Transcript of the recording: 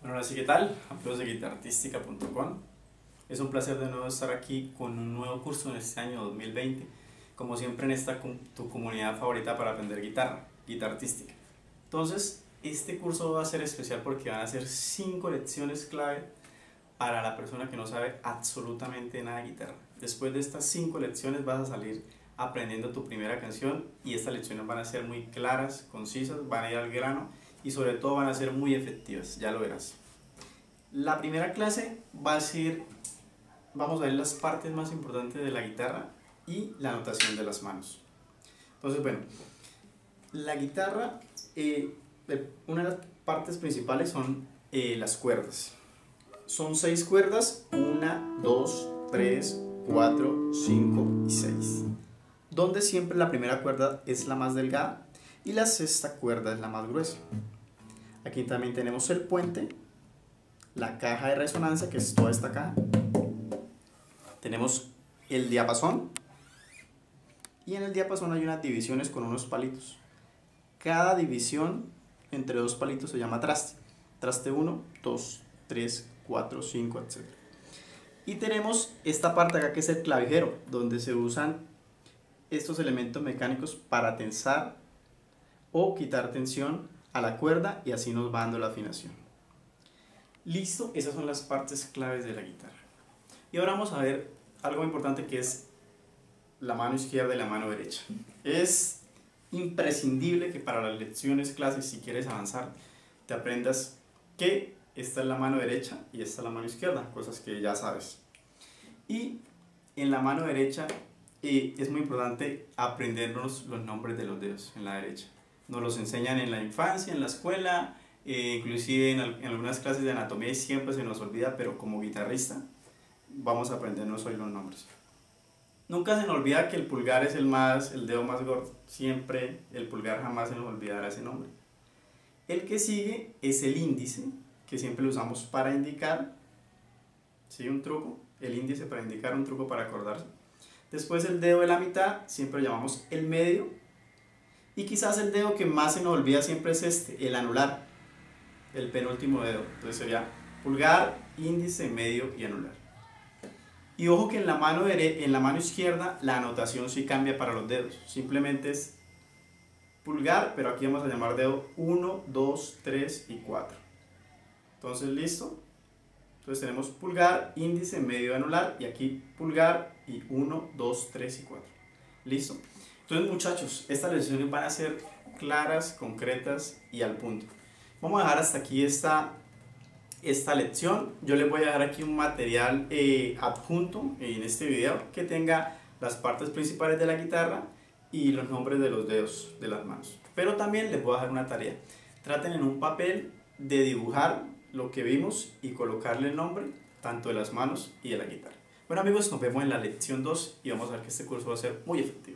Bueno, así que tal, amigos de guitarartística.com. Es un placer de nuevo estar aquí con un nuevo curso en este año 2020, como siempre en esta tu comunidad favorita para aprender guitarra, guitarra artística. Entonces, este curso va a ser especial porque van a ser cinco lecciones clave para la persona que no sabe absolutamente nada de guitarra. Después de estas cinco lecciones vas a salir aprendiendo tu primera canción y estas lecciones van a ser muy claras, concisas, van a ir al grano y sobre todo van a ser muy efectivas, ya lo verás. La primera clase va a ser, vamos a ver las partes más importantes de la guitarra y la notación de las manos. Entonces, bueno, la guitarra, eh, eh, una de las partes principales son eh, las cuerdas. Son seis cuerdas, una, dos, tres, cuatro, cinco y seis. Donde siempre la primera cuerda es la más delgada y la sexta cuerda es la más gruesa. Aquí también tenemos el puente, la caja de resonancia, que es toda esta caja. Tenemos el diapasón. Y en el diapasón hay unas divisiones con unos palitos. Cada división entre dos palitos se llama traste. Traste 1, 2, 3, 4, 5, etc. Y tenemos esta parte acá que es el clavijero, donde se usan estos elementos mecánicos para tensar o quitar tensión a la cuerda y así nos va dando la afinación. Listo, esas son las partes claves de la guitarra. Y ahora vamos a ver algo importante que es la mano izquierda y la mano derecha. Es imprescindible que para las lecciones, clases, si quieres avanzar, te aprendas que esta es la mano derecha y esta es la mano izquierda, cosas que ya sabes. Y en la mano derecha eh, es muy importante aprendernos los nombres de los dedos en la derecha. Nos los enseñan en la infancia, en la escuela, eh, inclusive en, algunas clases de anatomía y siempre se nos olvida, pero como guitarrista vamos a aprendernos hoy los nombres. Nunca se nos olvida que el pulgar es el, más, el dedo más gordo, siempre el pulgar jamás se nos olvidará ese nombre. El que sigue es el índice, que siempre lo usamos para indicar, ¿sí? Un truco, el índice para indicar un truco para acordarse. Después el dedo de la mitad, siempre lo llamamos el medio, y quizás el dedo que más se nos olvida siempre es este, el anular, el penúltimo dedo. Entonces sería pulgar, índice, medio y anular. Y ojo que en la mano, en la mano izquierda la anotación sí cambia para los dedos. Simplemente es pulgar, pero aquí vamos a llamar dedo 1, 2, 3 y 4. Entonces, ¿listo? Entonces tenemos pulgar, índice, medio, anular y aquí pulgar y 1, 2, 3 y 4. ¿Listo? Entonces muchachos, estas lecciones van a ser claras, concretas y al punto. Vamos a dejar hasta aquí esta, esta lección. Yo les voy a dejar aquí un material eh, adjunto en este video que tenga las partes principales de la guitarra y los nombres de los dedos de las manos. Pero también les voy a dejar una tarea. Traten en un papel de dibujar lo que vimos y colocarle el nombre tanto de las manos y de la guitarra. Bueno amigos, nos vemos en la lección 2 y vamos a ver que este curso va a ser muy efectivo.